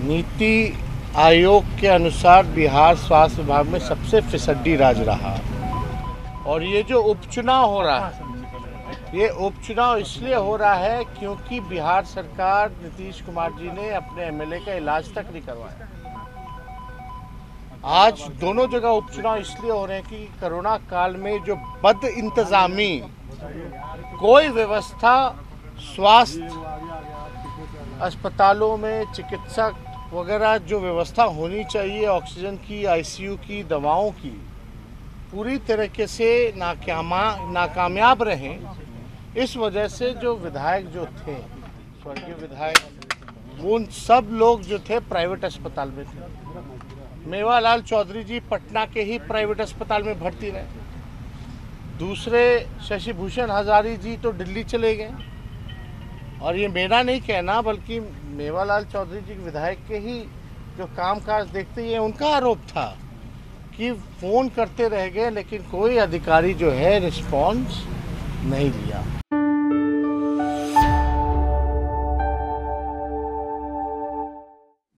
नीति आयोग के अनुसार बिहार स्वास्थ्य विभाग में सबसे फिसड्डी राज रहा। और ये जो उपचुनाव हो रहा है, ये उपचुनाव इसलिए हो रहा है क्योंकि बिहार सरकार नीतीश कुमार जी ने अपने एमएलए का इलाज तक नहीं करवाया। आज दोनों जगह उपचुनाव इसलिए हो रहे हैं कि कोरोना काल में जो बद इंतजामी, कोई व्यवस्था, स्वास्थ्य, अस्पतालों में चिकित्सक वगैरह जो व्यवस्था होनी चाहिए, ऑक्सीजन की आईसीयू की, दवाओं की, पूरी तरीके से नाकामा, नाकामयाब रहे। इस वजह से जो विधायक जो थे, स्वर्गीय विधायक, उन सब लोग जो थे प्राइवेट अस्पताल में थे। मेवालाल चौधरी जी पटना के ही प्राइवेट अस्पताल में भर्ती रहे। दूसरे शशि भूषण हजारी जी तो दिल्ली चले गए। और ये मेरा नहीं कहना, बल्कि मेवालाल चौधरी जी विधायक के ही जो कामकाज देखते हैं उनका आरोप था कि फ़ोन करते रह गए, लेकिन कोई अधिकारी जो है रिस्पॉन्स नहीं लिया।